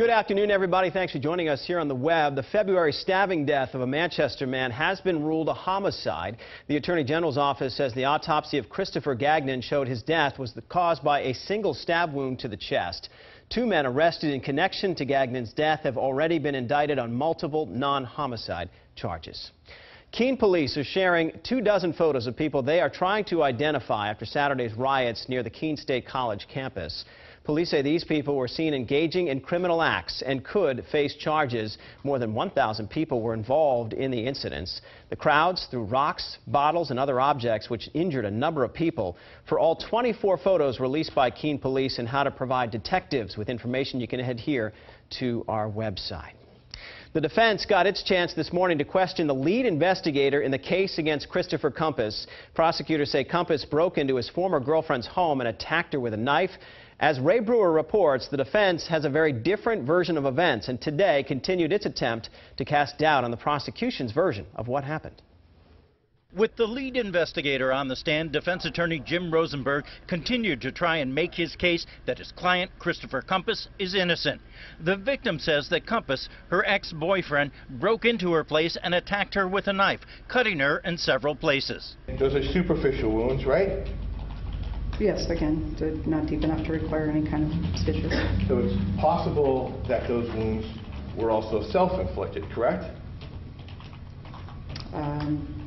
Good afternoon, everybody. Thanks for joining us here on the web. The February stabbing death of a Manchester man has been ruled a homicide. The Attorney General's office says the autopsy of Christopher Gagnon showed his death was caused by a single stab wound to the chest. Two men arrested in connection to Gagnon's death have already been indicted on multiple non-homicide charges. Keene police are sharing two dozen photos of people they are trying to identify after Saturday's riots near the Keene State College campus. Police say these people were seen engaging in criminal acts and could face charges. More than 1,000 people were involved in the incidents. The crowds threw rocks, bottles, and other objects which injured a number of people. For all 24 photos released by Keene Police and how to provide detectives with information, you can head here to our website. The defense got its chance this morning to question the lead investigator in the case against Christopher Compass. Prosecutors say Compass broke into his former girlfriend's home and attacked her with a knife. As Ray Brewer reports, the defense has a very different version of events and today continued its attempt to cast doubt on the prosecution's version of what happened. With the lead investigator on the stand, defense attorney Jim Rosenberg continued to try and make his case that his client, Christopher Compass, is innocent. The victim says that Compass, her ex-boyfriend, broke into her place and attacked her with a knife, cutting her in several places. Those are superficial wounds, right? Yes, again, not deep enough to require any kind of stitches. So it's possible that those wounds were also self-inflicted, correct? Um,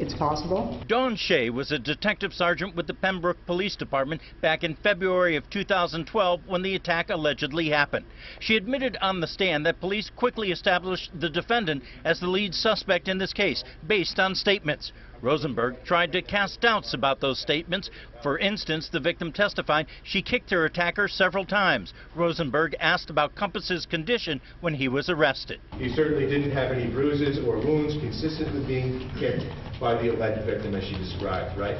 it's possible. Dawn Shea was a detective sergeant with the Pembroke Police Department back in February of 2012 when the attack allegedly happened. She admitted on the stand that police quickly established the defendant as the lead suspect in this case based on statements. Rosenberg tried to cast doubts about those statements. For instance, the victim testified she kicked her attacker several times. Rosenberg asked about Compass's condition when he was arrested. He certainly didn't have any bruises or wounds consistent with being kicked by the alleged victim as she described, right?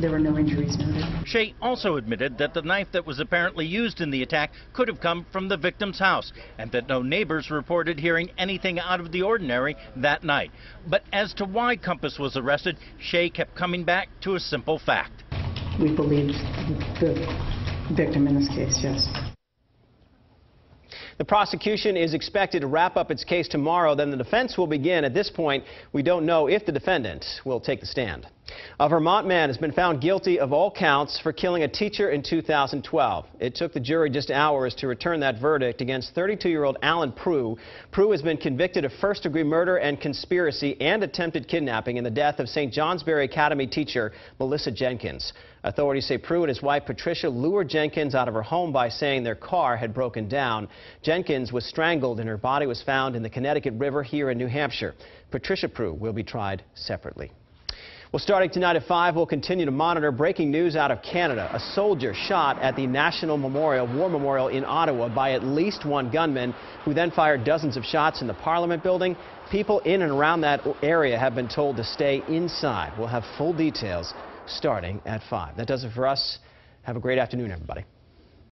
There were no injuries noted. Shea also admitted that the knife that was apparently used in the attack could have come from the victim's house and that no neighbors reported hearing anything out of the ordinary that night. But as to why Compass was arrested, Shea kept coming back to a simple fact. We believe the victim in this case, yes. The prosecution is expected to wrap up its case tomorrow. Then the defense will begin. At this point, we don't know if the defendant will take the stand. A Vermont man has been found guilty of all counts for killing a teacher in 2012. It took the jury just hours to return that verdict against 32-year-old Allen Prue. Prue has been convicted of first-degree murder and conspiracy and attempted kidnapping in the death of St. Johnsbury Academy teacher Melissa Jenkins. Authorities say Prue and his wife Patricia lured Jenkins out of her home by saying their car had broken down. Jenkins was strangled and her body was found in the Connecticut River here in New Hampshire. Patricia Prue will be tried separately. Well, starting tonight at 5, we'll continue to monitor breaking news out of Canada. A soldier shot at the National Memorial, War Memorial in Ottawa by at least one gunman who then fired dozens of shots in the Parliament building. People in and around that area have been told to stay inside. We'll have full details starting at 5. That does it for us. Have a great afternoon, everybody.